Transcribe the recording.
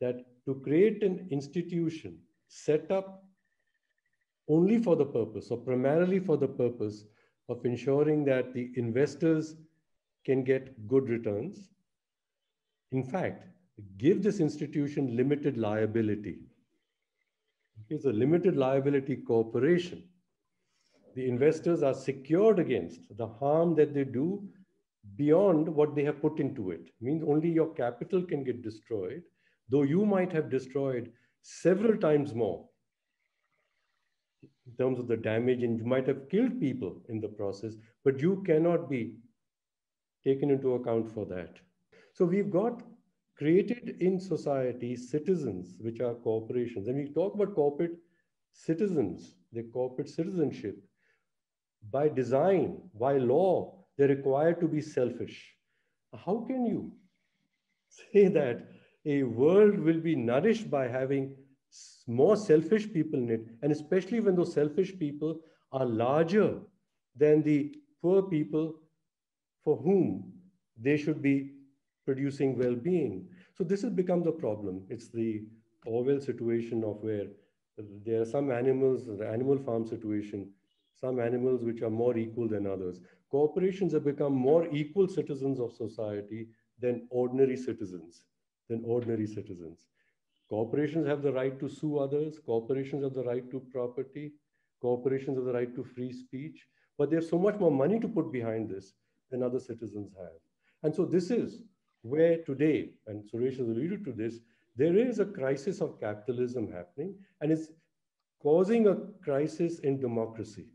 that to create an institution set up only for the purpose or primarily for the purpose of ensuring that the investors can get good returns. In fact, give this institution limited liability. It's a limited liability corporation. The investors are secured against the harm that they do beyond what they have put into it. it means only your capital can get destroyed, though you might have destroyed several times more in terms of the damage, and you might have killed people in the process, but you cannot be taken into account for that. So we've got created in society citizens, which are corporations. And we talk about corporate citizens, the corporate citizenship. By design, by law, they're required to be selfish. How can you say that a world will be nourished by having more selfish people in it, and especially when those selfish people are larger than the poor people for whom they should be producing well-being. So this has become the problem. It's the Orwell situation of where there are some animals, the animal farm situation, some animals which are more equal than others. Corporations have become more equal citizens of society than ordinary citizens, than ordinary citizens. Corporations have the right to sue others. Corporations have the right to property. Corporations have the right to free speech. But there's so much more money to put behind this than other citizens have. And so this is where today, and Suresh has alluded to this, there is a crisis of capitalism happening, and it's causing a crisis in democracy.